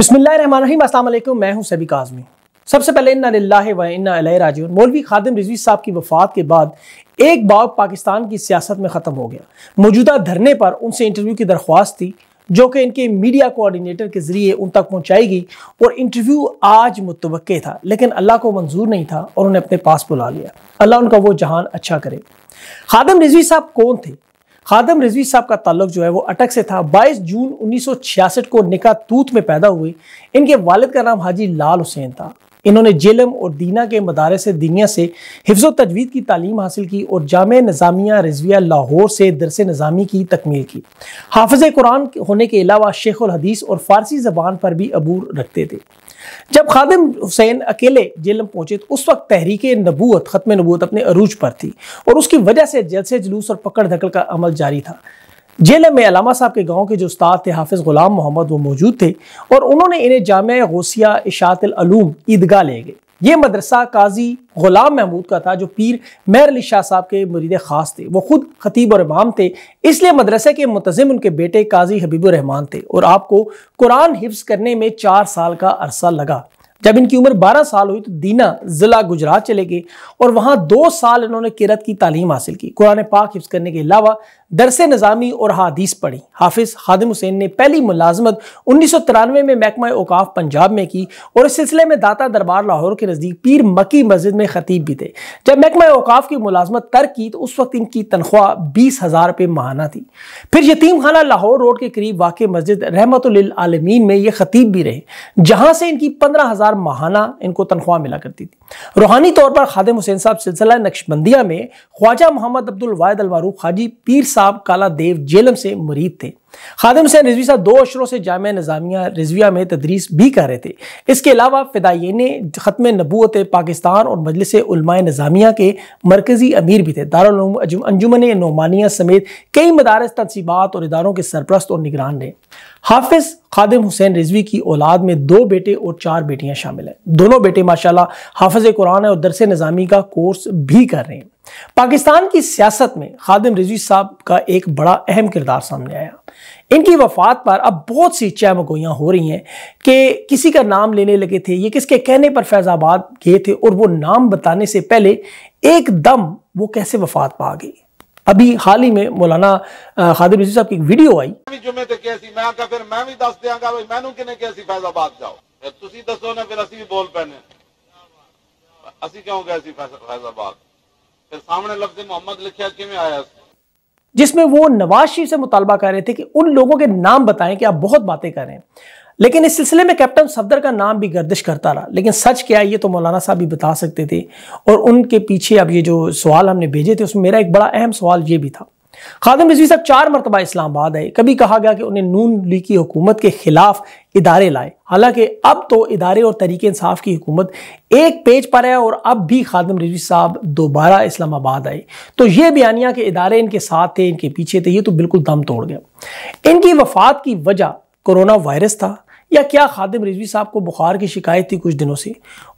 अस्सलाम मैं हूँ सभी काजमी। सबसे पहले इन्ना व इन्ना मौलवी खादिम रिजवी साहब की वफात के बाद एक बाब पाकिस्तान की सियासत में ख़त्म हो गया। मौजूदा धरने पर उनसे इंटरव्यू की दरख्वास्त थी, जो कि इनके मीडिया कोऑर्डिनेटर के ज़रिए उन तक पहुंचाई गई और इंटरव्यू आज मुतव था, लेकिन अल्लाह को मंजूर नहीं था और उन्हें अपने पास बुला लिया। अल्लाह उनका वो जहान अच्छा करे। खादम रिजवी साहब कौन थे? खादम रिजवी साहब का ताल्लुक जो है वो अटक से था। 22 जून 1966 को निका तूत में पैदा हुए। इनके वालिद का नाम हाजी लाल हुसैन था। इन्होंने जेलम और दीना के मदारे से, दिनिया से हिफ्ज़ तजवीद की तालीम हासिल की और जाम नज़ामिया रिजविया लाहौर से दरस नज़ामी की तकमील की। हाफज कुरान होने के अलावा शेख हदीस और फ़ारसी ज़बान पर भी अबूर रखते थे। जब खादिम हुसैन अकेले जेल में पहुँचे तो उस वक्त तहरीक नबूत ख़त्म नबूत अपने अरूज पर थी और उसकी वजह से जलसे जुलूस और पकड़ धकड़ का अमल जारी था। जेल में अलामा साहब के गाँव के जो उस्ताद थे, हाफिज़ ग़ुलाम मोहम्मद, वो मौजूद थे और उन्होंने इन्हें जाम गौसिया इशातलूम ईदगाह ले गए। ये मदरसा काजी ग़ुलाम महमूद का था, जो पीर मेर अली शाह साहब के मुरीद ख़ास थे। वो खुद खतीब और इमाम थे, इसलिए मदरसे के मुतजिम उनके बेटे काजी हबीबुररहमान थे और आपको कुरान हिफ्स करने में चार साल का अरसा लगा। जब इनकी उम्र 12 साल हुई तो दीना ज़िला गुजरात चले गए और वहाँ दो साल इन्होंने किरत की तालीम हासिल की। कुरान पाक हिफ्स करने के अलावा दरस नज़ामी और हादीस पढ़ी। हाफिज़ खादिम हुसैन ने पहली मुलाजमत उन्नीस सौ तिरानवे में महकमा अवकाफ पंजाब में की और इस सिलसिले में दाता दरबार लाहौर के नज़दीक पीर मकी मस्जिद में खतीब भी थे। जब महकमा अवकाफ की मुलाजमत तर्क की तो उस वक्त इनकी तनख्वाह बीस हज़ार रुपये माहाना थी। फिर यतीम खाना लाहौर रोड के करीब वाक़ मस्जिद रहमत आलमीन में ये खतीब भी रहे, जहाँ से इनकी पंद्रह हज़ार माहाना इनको तनख्वाह मिला करती थी। रूहानी तौर पर खादिम हुसैन साहब सिलसिला नक्शबंदिया में ख्वाजा मोहम्मद अब्दुल वायद अलमारूफ खाजी पीर साहब काला देव जेलम से मुरीद थे। खादिम हुसैन रिजवी साहब दो अशरों से जाम नज़ामिया रिजविया में तदरीस भी कर रहे थे। इसके अलावा फ़िदाइन ख़त्म नबूत पाकिस्तान और मजलिस नज़ामिया के मरकज़ी अमीर भी थे। दारुल अंजुमन नोमानिया समेत कई मदारस तनसीबात और इदारों के सरप्रस्त और निगरान रहे। हाफिज खादिम हुसैन रिजवी की औलाद में दो बेटे और चार बेटियाँ शामिल हैं। दोनों बेटे, माशाल्लाह, हाफज कुरान और दरस निज़ामी का कोर्स भी कर रहे हैं। पाकिस्तान की सियासत में खादिम रिजवी साहब का एक बड़ा अहम किरदार सामने आया। इनकी वफात पर अब बहुत सी चहमगोइयाँ हो रही हैं कि किसी का नाम लेने लगे थे, ये किसके कहने पर फैज़ाबाद गए थे और वो नाम बताने से पहले एकदम वो कैसे वफात पा गई? अभी हाल ही में मौलाना खादिर रिजवी साहब की एक वीडियो आई जुमे ਤੇ ਕਿਹਾ ਸੀ ਮੈਂ ਆਖਿਆ ਫਿਰ ਮੈਂ ਵੀ ਦੱਸ ਦਿਆਂਗਾ ਵੀ ਮੈਨੂੰ ਕਿਨੇ ਕਿਹਾ ਸੀ ਫੈਜ਼ਾਬਾਦ ਜਾਓ ਫਿਰ ਤੁਸੀਂ ਦੱਸੋ ਨਾ ਫਿਰ ਅਸੀਂ ਵੀ ਬੋਲ ਪੈਨੇ ਅਸੀਂ ਕਿਉਂ ਗਏ ਸੀ ਫੈਜ਼ਾਬਾਦ फिर सामने लफ्ज मोहम्मद लिखा किमें आया जिसमें वो नवाज शरीफ से मुतालबा कर रहे थे कि उन लोगों के नाम बताएं कि आप बहुत बातें कर रहे हैं लेकिन इस सिलसिले में कैप्टन सफदर का नाम भी गर्दिश करता रहा। लेकिन सच क्या है, ये तो मौलाना साहब भी बता सकते थे और उनके पीछे अब ये जो सवाल हमने भेजे थे, उसमें मेरा एक बड़ा अहम सवाल ये भी था। खादम रिजवी साहब, चार मरतबा इस्लामाबाद आए। कभी कहा गया कि उन्हें नून लीग की हुकूमत के खिलाफ इदारे लाए। हालाँकि अब तो इदारे और तरीके इंसाफ की हुकूमत एक पेज पर है और अब भी खादम रिजवी साहब दोबारा इस्लामाबाद आए। तो ये बयानिया के इदारे इनके साथ थे, इनके पीछे थे, ये तो बिल्कुल दम तोड़ गया। इनकी वफात की वजह कोरोना वायरस था। या क्या खादिम रिजवी साहब को बुखार की शिकायत थी कुछ दिनों से?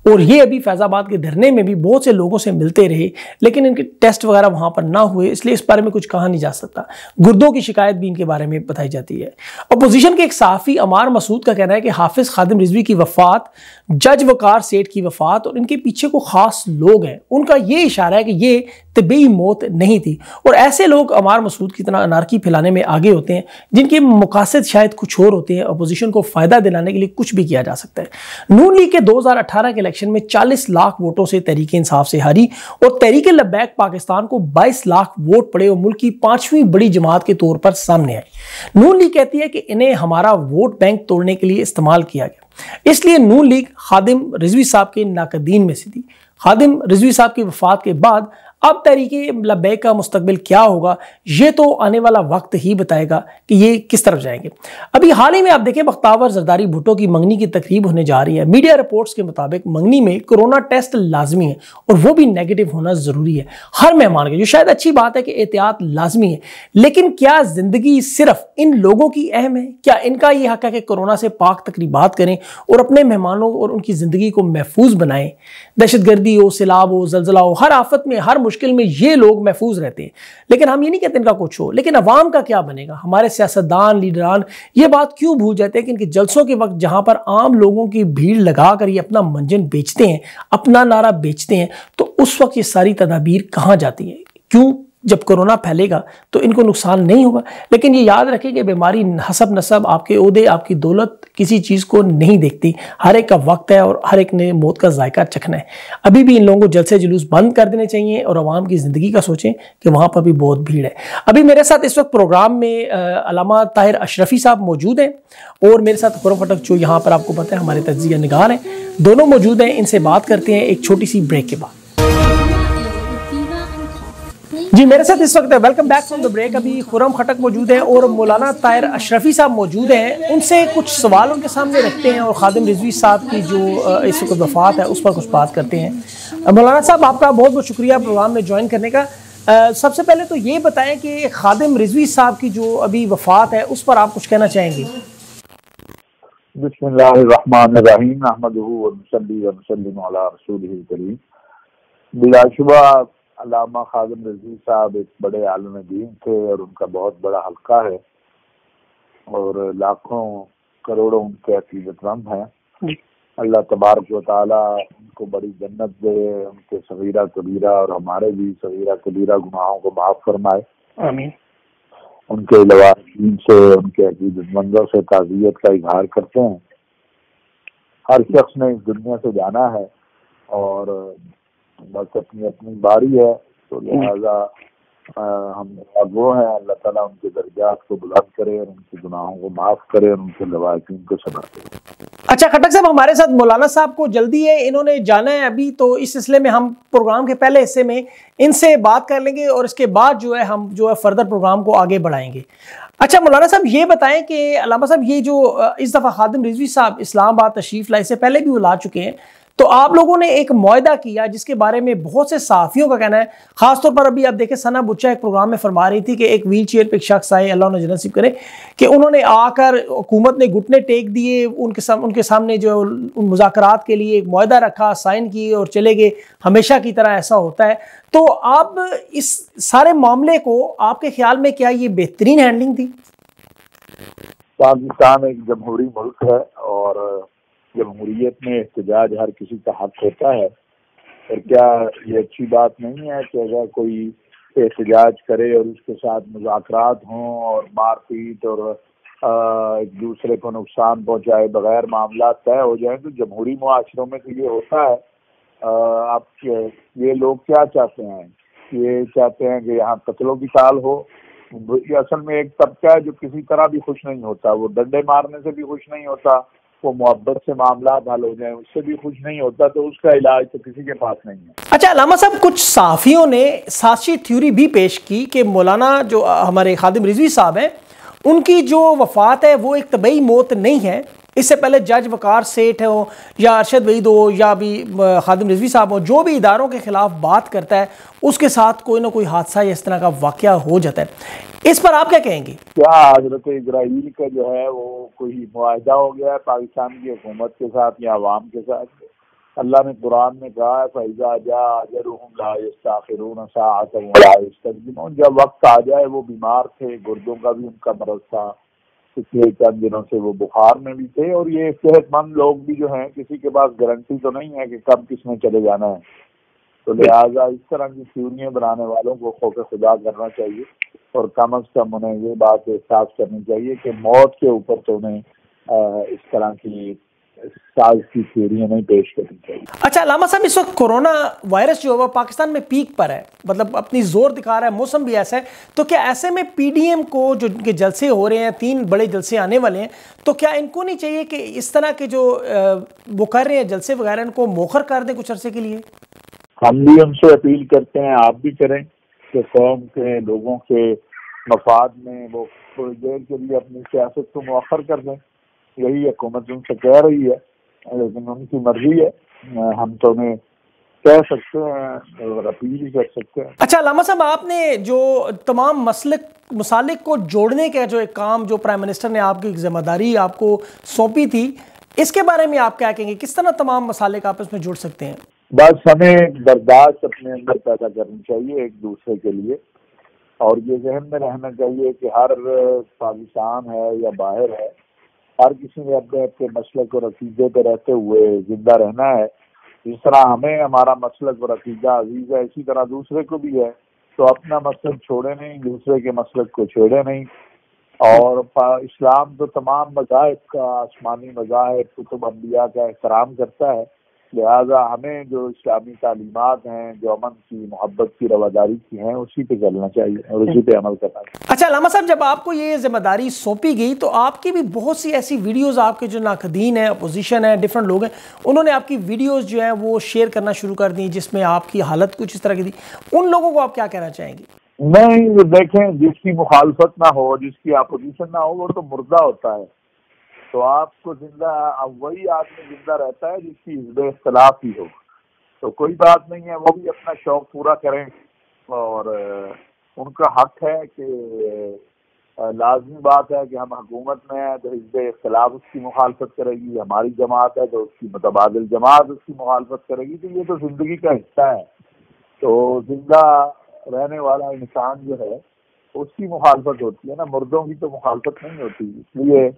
और ये अभी फैज़ाबाद के धरने में भी बहुत से लोगों से मिलते रहे, लेकिन इनके टेस्ट वगैरह वहाँ पर ना हुए, इसलिए इस बारे में कुछ कहा नहीं जा सकता। गुर्दों की शिकायत भी इनके बारे में बताई जाती है। अपोजिशन के एक साफ़ी अमार मसूद का कहना है कि हाफिज़ खादिम रिजवी की वफ़ात, जज वकार सेठ की वफ़ात और इनके पीछे को ख़ास लोग हैं, उनका ये इशारा है कि ये तबी मौत नहीं थी। और ऐसे लोग अमार मसूद की तरह अनारकी फैलाने में आगे होते हैं, जिनके मकासद शायद कुछ और होते हैं अपोजिशन को फ़ायदा दिलाने के लिए कुछ भी किया जा सकता है। नून लीग के दो हज़ार अठारह के इलेक्शन में 40 लाख वोटों से तहरीक इंसाफ से हारी और तहरीक लबैक पाकिस्तान को 22 लाख वोट पड़े और मुल्क की पांचवी बड़ी जमात के तौर पर सामने आई। नून लीग कहती है कि इन्हें हमारा वोट बैंक तोड़ने के लिए इस्तेमाल किया गया। इसलिए नून लीग खादिम रिजवी साहब के नाकदीन में से थी। खादिम रिजवी साहब की वफात के बाद अब तरीके लबैक का मुस्तबिल क्या होगा, ये तो आने वाला वक्त ही बताएगा कि ये किस तरफ़ जाएँगे। अभी हाल ही में आप देखें, बख्तावर, जरदारी भुट्टो की मंगनी की तकरीब होने जा रही है। मीडिया रिपोर्ट्स के मुताबिक मंगनी में कोरोना टेस्ट लाजमी है और वो भी नेगेटिव होना ज़रूरी है। हर मेहमान के जो शायद अच्छी बात है कि एहतियात लाजमी है, लेकिन क्या ज़िंदगी सिर्फ़ इन लोगों की अहम है? क्या इनका ये हक है कि कोरोना से पाक तकरीबात करें और अपने मेहमानों और उनकी ज़िंदगी को महफूज बनाएँ? दहशत गर्दी हो, सैलाब हो, जलजला हो, हर आफत में, हर मुश्किल में ये लोग महफूज रहते हैं। लेकिन हम ये नहीं कहते इनका कुछ हो। लेकिन अवाम का क्या बनेगा? हमारे सियासतदान, लीडरान, ये बात क्यों भूल जाते हैं कि इनके जलसों के वक्त जहाँ पर आम लोगों की भीड़ लगा कर ये अपना मंजन बेचते हैं, अपना नारा बेचते हैं तो उस वक्त ये सारी तदाबीर कहाँ जाती है? क्यों? जब कोरोना फैलेगा तो इनको नुकसान नहीं होगा। लेकिन ये याद रखें कि बीमारी हसब नसब, आपके उहदे आपकी दौलत किसी चीज़ को नहीं देखती। हर एक का वक्त है और हर एक ने मौत का जायका चखना है। अभी भी इन लोगों को जलसे जुलूस बंद कर देने चाहिए और आवाम की ज़िंदगी का सोचें कि वहाँ पर भी बहुत भीड़ है। अभी मेरे साथ इस वक्त प्रोग्राम में अलामा ताहिर अशरफी साहब मौजूद हैं और मेरे साथ खुरम फटक जो यहाँ पर आपको पता है, हमारे तजिया निगार हैं। दोनों मौजूद हैं, इनसे बात करते हैं एक छोटी सी ब्रेक के बाद। जी मेरे साथ इस वक्त welcome back from the break अभी खुरम खटक मौजूद है और मौलाना तायर अशरफी साहब मौजूद हैं। उनसे कुछ सवाल उनके सामने रखते हैं और खादिम रिजवी साहब की जो इस वक्त वफात है उस पर कुछ बात करते हैं। मौलाना साहब आपका बहुत बहुत शुक्रिया प्रोग्राम में ज्वाइन करने का। आ, सबसे पहले तो ये बताएँ कि खादिम रिजवी साहब की जो अभी वफात है उस पर आप कुछ कहना चाहेंगे? बिलाशुबा अलामा खाजम रज़ी साहब एक बड़े आलम दीन थे और उनका बहुत बड़ा हल्का है और लाखों करोड़ों उनके अकीदतमंद हैं। अल्लाह तबारक व ताली उनको बड़ी जन्नत दे उनके सगीरा कबीरा और हमारे भी सगीरा कबीरा गुनाहों को माफ़ फरमाए। आमीन। उनके लवाजीन से उनके अकीदतमंदों से ताज़ियत का इजहार करते हैं। हर शख्स ने इस दुनिया से जाना है और बस अपनी अपनी बारी है। तो हम्म। लिहाजा हम वो हैं। अल्लाह ताला उनके दर्जात को बुलंद करे और उनके गुनाहों को माफ़ करे और उनके लवाकिन को सदा करे अच्छा खटक साहब हमारे साथ मौलाना साहब को जल्दी है इन्होंने जाना है अभी तो इस सिलसिले में हम प्रोग्राम के पहले हिस्से में इनसे बात कर लेंगे और इसके बाद जो है हम जो है फर्दर प्रोग्राम को आगे बढ़ाएँगे। अच्छा मौलाना साहब ये बताएँ कि अलामा साहब ये जो इस दफ़ा खादिम रिजवी साहब इस्लामाबाद तशरीफ़ लाई से पहले भी वो ला चुके हैं तो आप लोगों ने एक मुआदा किया जिसके बारे में बहुत से साफियों का कहना है। खासतौर पर अभी आप देखें सना बुच्चा एक प्रोग्राम में फरमा रही थी कि एक व्हील चेयर पर शख्स आए अल्लाह नसीब करे कि उन्होंने आकर हुकूमत ने घुटने टेक दिए उनके साम, उनके सामने जो उन मुजाकरात के लिए एक मुआदा रखा साइन किए और चले गए। हमेशा की तरह ऐसा होता है। तो आप इस सारे मामले को आपके ख्याल में क्या ये बेहतरीन हैंडलिंग थी? पाकिस्तान एक जमहूरी मुल्क है और जमहूरियत में एहतजाज हर किसी का हक होता है। और क्या ये अच्छी बात नहीं है कि अगर कोई एहतजाज करे और उसके साथ मुजाकरात हों और मारपीट और एक दूसरे को नुकसान पहुँचाए बगैर मामला तय हो जाए तो जमहूरी मुआरों में तो ये होता है। आप, ये लोग क्या चाहते हैं? ये चाहते हैं कि यहाँ कतलों की ताल हो। ये असल में एक तबका है जो किसी तरह भी खुश नहीं होता। वो डंडे मारने से भी खुश नहीं होता। वो मोहब्बत से मामला हल हो जाए, उससे भी कुछ नहीं होता तो उसका इलाज तो किसी के पास नहीं है। अच्छा लामा साहब, कुछ साफियों ने साक्षी थ्योरी भी पेश की कि मौलाना जो हमारे खादिम रिजवी साहब हैं, उनकी जो वफात है, वो एक तबई मौत नहीं है इससे पहले जज वकार सेठ हो, या अरशद वईद हो, या अभी खादिम रिजवी साहब हो, जो भी इदारों के खिलाफ बात करता है, उसके साथ कोई ना कोई हादसा या इस तरह का वाक़ हो जाता है। इस पर आप क्या कहेंगे? क्या हज़रत इसराइल का जो है, वो कोई मुआहदा हो गया है पाकिस्तान की हुकूमत के साथ या आवाम के साथ? अल्लाह ने कुरान में कहा है, फैजा जा जब वक्त आ जाए, वो बीमार थे, गुर्दों का भी उनका मरज था। पिछले चंद दिनों से वो बुखार में भी थे और ये सेहतमंद लोग भी जो हैं, किसी के पास गारंटी तो नहीं है कि कब किसने चले जाना है। तो लिहाजा इस तरह की थ्यूरियाँ बनाने वालों को खौफ खुदा करना चाहिए और कम अज कम उन्हें ये बात एहसास करनी चाहिए कि मौत के ऊपर तो उन्हें इस तरह की साज की थ्योरियाँ नहीं पेश करनी चाहिए। अच्छा लामा साहब इस वक्त कोरोना वायरस जो है वो पाकिस्तान में पीक पर है। मतलब अपनी ज़ोर दिखा रहा है मौसम भी ऐसा है। तो क्या ऐसे में पीडीएम को जो इनके जलसे हो रहे हैं तीन बड़े जलसे आने वाले हैं तो क्या इनको नहीं चाहिए कि इस तरह के जो वो कर रहे हैं जलसे वगैरह इनको मोखर कर दें कुछ अरसे के लिए? हम भी उनसे अपील करते हैं आप भी करें कि कौम के लोगों के मफाद में वो थोड़ी देर के लिए अपनी सियासत को मौखर कर दें। यही हुकूमत उनसे कह रही है। लेकिन उनकी मर्ज़ी है। हम तो उन्हें कह सकते हैं और अपील भी कर सकते हैं। अच्छा लामा साहब आपने जो तमाम मसलक मसालिक को जोड़ने का जो एक काम जो प्राइम मिनिस्टर ने आपकी ज़िम्मेदारी आपको सौंपी थी इसके बारे में आप क्या कहेंगे? किस तरह तमाम मसाले आपस में जुड़ सकते हैं? बस हमें बर्दाश्त अपने अंदर पैदा करनी चाहिए एक दूसरे के लिए। और ये जहन में रहना चाहिए कि हर पाकिस्तान है या बाहर है हर किसी ने अपने अपने मसलक और अकीदे पे रहते हुए ज़िंदा रहना है। जिस तरह हमें हमारा मसलक और अकीदा अज़ीज़ है, इसी तरह दूसरे को भी है। तो अपना मसलक छोड़े नहीं, दूसरे के मसलक को छेड़े नहीं। और इस्लाम तो तमाम मजाहब का, आसमानी मजाहब, कुतुब अम्बिया का एहतराम करता है। लिहाजा हमें जो इस्लामी तालीमत हैं जो अमन की मोहब्बत की रवादारी की हैं उसी पे चलना चाहिए और उसी पे अमल करना चाहिए। अच्छा लामा साहब जब आपको ये ज़िम्मेदारी सौंपी गई तो आपकी भी बहुत सी ऐसी वीडियोस आपके जो नाकदीन है अपोजिशन है डिफरेंट लोग हैं उन्होंने आपकी वीडियोज़ जो है वो शेयर करना शुरू कर दी जिसमें आपकी हालत कुछ इस तरह की थी। उन लोगों को आप क्या कहना चाहेंगे? नहीं देखें जिसकी मुखालफत ना हो जिसकी अपोजिशन ना हो वो तो मुर्दा होता है। तो आपको ज़िंदा, अब वही आदमी ज़िंदा रहता है जिसकी हिजब इख्तलाफ ही हो। तो कोई बात नहीं है, वो भी अपना शौक पूरा करें। और उनका हक है कि लाजमी बात है कि हम हुकूमत में हैं तो हिजब इख्तलाफ उसकी मुखालफत करेगी, हमारी जमात है तो उसकी मुतबादल जमात उसकी मुखालफत करेगी तो ये तो ज़िंदगी का हिस्सा है। तो ज़िंदा रहने वाला इंसान जो है, उसकी मुखालफत होती है ना, मुर्दों की तो मुखालफत नहीं होती। इसलिए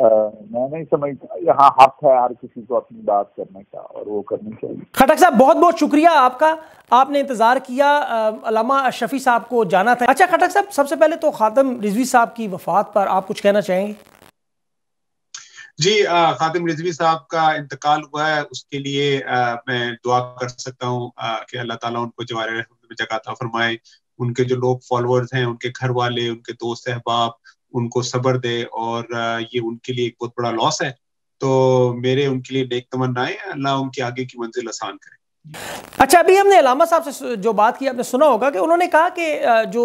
मैं नहीं समझता यहाँ हक है हर किसी को अपनी बात करने का और वो करनी चाहिए। खटक साहब बहुत बहुत शुक्रिया आपका। आपने इंतज़ार किया अलामा शफी साहब को जाना था। अच्छा खटक साहब सबसे पहले तो खातम रिजवी साहब की वफात पर आप कुछ कहना चाहेंगे? जी खातिम रिजवी साहब का इंतकाल हुआ है उसके लिए आ, मैं दुआ कर सकता हूँ कि अल्लाह ताला उनको जवार में जगह फरमाए। उनके जो लोग फॉलोअर्स हैं उनके घर वाले उनके दोस्त अहबाब उनको सब्र दे और ये उनके लिए एक बहुत बड़ा लॉस है। तो मेरे उनके लिए नेक तमन्नाएँ अल्लाह उनकी आगे की मंजिल आसान करे। अच्छा अभी हमने अलामा साहब से जो बात की, आपने सुना होगा कि उन्होंने कहा कि जो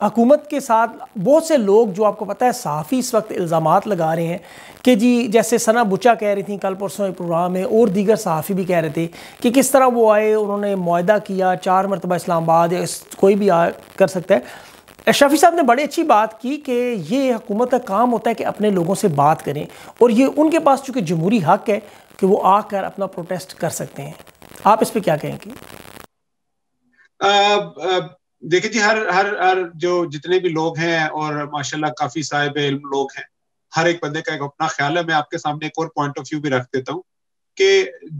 हुकूमत के साथ बहुत से लोग, जो आपको पता है, साफ़ी इस वक्त इल्ज़ाम लगा रहे हैं कि जी, जैसे सना बुचा कह रही थी, कल परसों एक प्रोग्राम में और दीगर सहाफ़ी भी कह रहे थे कि किस तरह वो आए, उन्होंने माहा किया, चार मरतबा इस्लामाबाद कोई भी आ, कर सकता है। शफी साहब ने बड़ी अच्छी बात की कि ये हुकूमत का काम होता है कि अपने लोगों से बात करें और ये उनके पास चूँकि जमहूरी हक है कि वो आकर अपना प्रोटेस्ट कर सकते हैं। आप इस पर क्या कहेंगे? देखिए जी, हर हर हर जो जितने भी लोग हैं और माशाल्लाह काफ़ी साहिब इल्म लोग हैं, हर एक बंदे का एक अपना ख्याल है। मैं आपके सामने एक और पॉइंट ऑफ़ व्यू भी रख देता हूँ कि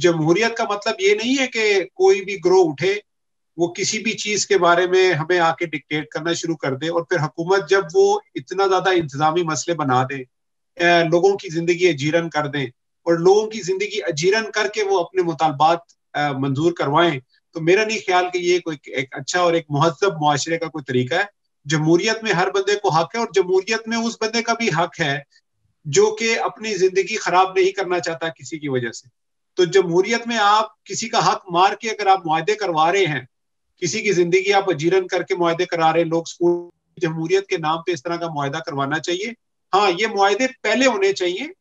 जमहूरियत का मतलब ये नहीं है कि कोई भी ग्रोह उठे वो किसी भी चीज़ के बारे में हमें आके डिक्टेट करना शुरू कर दे और फिर हुकूमत जब वो इतना ज़्यादा इंतजामी मसले बना दे लोगों की ज़िंदगी अजीरन कर दें और लोगों की ज़िंदगी अजीरन करके वो अपने मुतालबात मंजूर करवाएँ तो मेरा नहीं ख्याल कि ये कोई एक अच्छा और एक महजब मुआशरे का कोई तरीका है। जमहूरियत में हर बंदे को हक है और जमहूरियत में उस बंदे का भी हक है जो कि अपनी ज़िंदगी खराब नहीं करना चाहता किसी की वजह से। तो जमहूरियत में आप किसी का हक मार के अगर आप मुआदे करवा रहे हैं किसी की ज़िंदगी आप अजीरन करके मुआदे करा रहे लोग स्कूल जमहूरियत के नाम पे इस तरह का मुआदा करवाना चाहिए। हाँ ये मुआदे पहले होने चाहिए।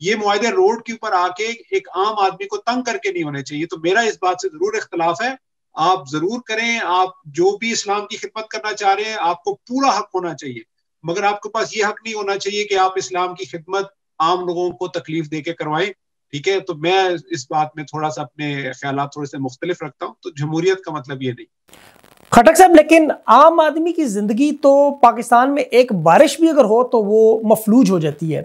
ये मुआदे रोड के ऊपर आके एक आम आदमी को तंग करके नहीं होने चाहिए। तो मेरा इस बात से ज़रूर इख्तलाफ है। आप ज़रूर करें, आप जो भी इस्लाम की खिदमत करना चाह रहे हैं, आपको पूरा हक होना चाहिए। मगर आपके पास ये हक नहीं होना चाहिए कि आप इस्लाम की खिदमत आम लोगों को तकलीफ़ दे के करवाएँ। ठीक है? तो मैं इस बात में थोड़ा सा अपने ख्याल थोड़े से मुख्तलिफ़ रखता हूँ। तो जमहूरियत का मतलब ये नहीं। खटक साहब, लेकिन आम आदमी की ज़िंदगी तो पाकिस्तान में एक बारिश भी अगर हो तो वो मफलूज हो जाती है।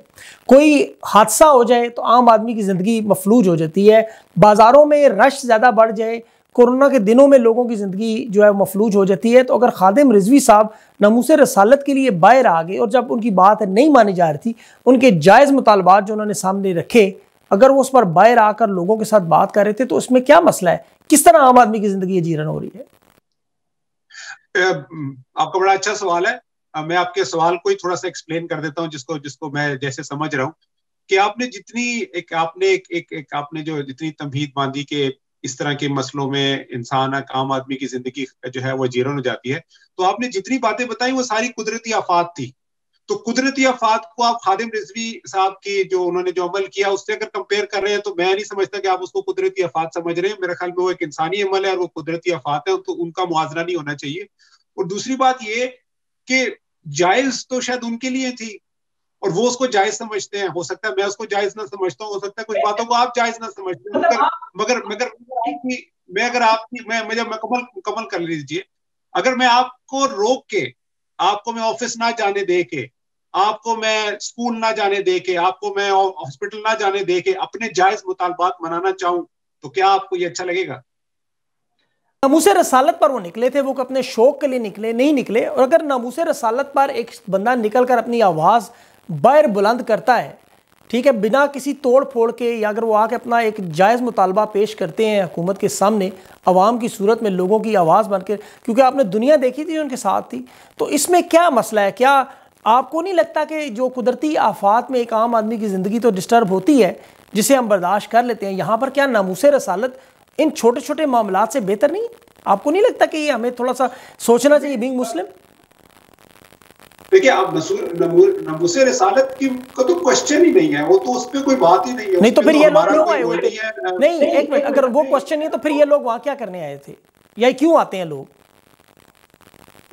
कोई हादसा हो जाए तो आम आदमी की ज़िंदगी मफलूज हो जाती है। बाज़ारों में रश ज़्यादा बढ़ जाए, कोरोना के दिनों में लोगों की ज़िंदगी जो है मफलूज हो जाती है। तो अगर खादिम रिजवी साहब नमूस रसालत के लिए बाहर आ गए और जब उनकी बात नहीं मानी जा रही थी, उनके जायज़ मुतालबात जो उन्होंने सामने रखे अगर वो उस पर बाहर आकर लोगों के साथ बात कर रहे थे तो उसमें क्या मसला है? किस तरह आम आदमी की ज़िंदगी जीरन हो रही है? आपका बड़ा अच्छा सवाल है। मैं आपके सवाल को ही थोड़ा सा एक्सप्लेन कर देता हूँ जिसको जिसको मैं जैसे समझ रहा हूँ कि आपने जितनी एक आपने एक, एक, एक आपने जो जितनी तमहीद बांधी के इस तरह के मसलों में इंसान आम आदमी की ज़िंदगी जो है वो जीरन हो जाती है तो आपने जितनी बातें बताई वो सारी कुदरती आफात थी। तो कुदरती आफात को आप खादिम रिजवी साहब की जो उन्होंने जो अमल किया उससे अगर कंपेयर कर रहे हैं तो मैं नहीं समझता कि आप उसको कुदरती आफात समझ रहे हैं। मेरे ख्याल में वो एक इंसानी अमल है और वो कुदरती आफात है तो उनका मुआवजा नहीं होना चाहिए। और दूसरी बात ये कि जायज़ तो शायद उनके लिए थी और वो उसको जायज़ समझते हैं। हो सकता है मैं उसको जायज़ ना समझता हूँ हो सकता है कुछ बातों को आप जायज़ ना समझते हैं। मगर मगर मगर मैं अगर आपकी मैं मुझे मुकम्मल मुकम्मल कर लीजिए अगर मैं आपको रोक के आपको मैं ऑफ़िस ना जाने दे के आपको मैं स्कूल ना जाने दे के आपको मैं हॉस्पिटल ना जाने दे के अपने जायज़ मुतालबात मनाना चाहूँ तो क्या आपको ये अच्छा लगेगा? नामूस रसालत पर वो निकले थे, वो अपने शौक के लिए निकले, नहीं निकले, और अगर नामूस रसालत पर एक बंदा निकल कर अपनी आवाज़ बैर बुलंद करता है, ठीक है, बिना किसी तोड़ फोड़ के, या अगर वो आके अपना एक जायज़ मुतालबा पेश करते हैं हुकूमत के सामने, आवाम की सूरत में लोगों की आवाज़ बनकर क्योंकि आपने दुनिया देखी थी उनके साथ थी तो इसमें क्या मसला है? क्या आपको नहीं लगता कि जो कुदरती आफात में एक आम आदमी की ज़िंदगी तो डिस्टर्ब होती है जिसे हम बर्दाश्त कर लेते हैं यहाँ पर क्या नामूस रसालत इन छोटे छोटे मामला से बेहतर नहीं? आपको नहीं लगता कि ये हमें थोड़ा सा सोचना चाहिए बिंग मुस्लिम देखिए आप नमूस रसालत की का तो क्वेश्चन ही नहीं है वो तो उस पर कोई बात ही नहीं है नहीं तो फिर तो ये लोग क्यों आए हुए नहीं एक मिनट अगर वो क्वेश्चन नहीं तो फिर ये लोग वहाँ क्या करने आए थे? या क्यों आते हैं लोग?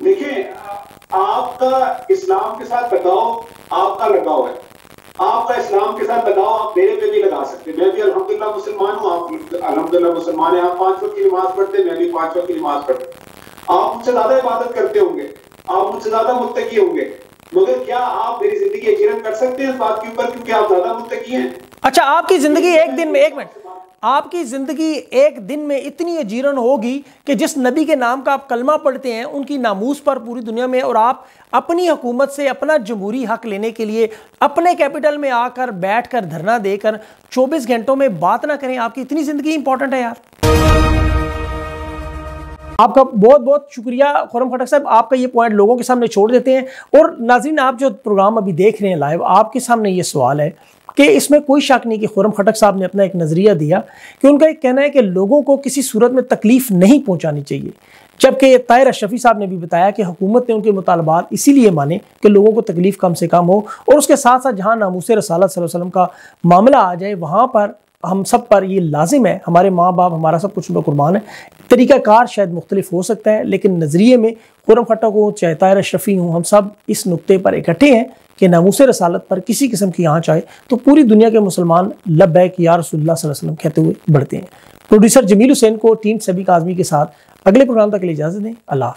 देखिए आपका इस्लाम के साथ लगाव आपका लगाव है। आपका इस्लाम के साथ लगाव आप मेरे पे नहीं लगा सकते। मैं भी अल्हम्दुलिल्लाह मुसलमान हूँ, आप अल्हम्दुलिल्लाह मुसलमान है। आप पाँच वक्त की नमाज़ पढ़ते, मैं भी पाँच वक्त की नमाज़ पढ़ते आप मुझसे ज़्यादा इबादत करते होंगे, आप मुझसे ज़्यादा मुत्तकी होंगे। मगर क्या आप मेरी ज़िंदगी अचीरन कर सकते हैं इस बात के ऊपर? क्योंकि आप ज़्यादा मुत्तकी हैं। अच्छा आपकी ज़िंदगी एक दिन में, एक मिनट। आपकी ज़िंदगी एक दिन में इतनी अजीरन होगी कि जिस नबी के नाम का आप कलमा पढ़ते हैं, उनकी नामूस पर पूरी दुनिया में, और आप अपनी हुकूमत से, अपना जमहूरी हक लेने के लिए, अपने कैपिटल में आकर बैठ कर धरना देकर 24 घंटों में बात ना करें, आपकी इतनी ज़िंदगी इंपॉर्टेंट है यार। आपका बहुत बहुत शुक्रिया खुरम खटक साहब। आपका ये पॉइंट लोगों के सामने छोड़ देते हैं। और नाजरीन, आप जो प्रोग्राम अभी देख रहे हैं लाइव आपके सामने ये सवाल है कि इसमें कोई शक नहीं कि खुरम खटक साहब ने अपना एक नज़रिया दिया कि उनका एक कहना है कि लोगों को किसी सूरत में तकलीफ़ नहीं पहुंचानी चाहिए। जबकि तायर शफी साहब ने भी बताया कि हुकूमत ने उनके मुतालबात इसीलिए माने कि लोगों को तकलीफ़ कम से कम हो और उसके साथ साथ जहाँ नामूस रसालत वसल्लम का मामला आ जाए, वहाँ पर हम सब पर ये लाजिम है। हमारे माँ बाप हमारा सब कुछ कुर्बान है। तरीक़ाकार शायद मुख्तलिफ़ हो सकता है, लेकिन नज़रिए में खुरम खटक हो, चाहे तायर शफी हूँ, हम सब इस नुक्ते पर इकट्ठे हैं। कि नामूस रसालत पर किसी किस्म की आँच आए तो पूरी दुनिया के मुसलमान लब्बैक या रसोल्ला वसलम कहते हुए बढ़ते हैं। प्रोड्यूसर जमील हुसैन को टीम सभी काजमी के साथ अगले प्रोग्राम तक के लिए इजाज़त दें। अल्लाह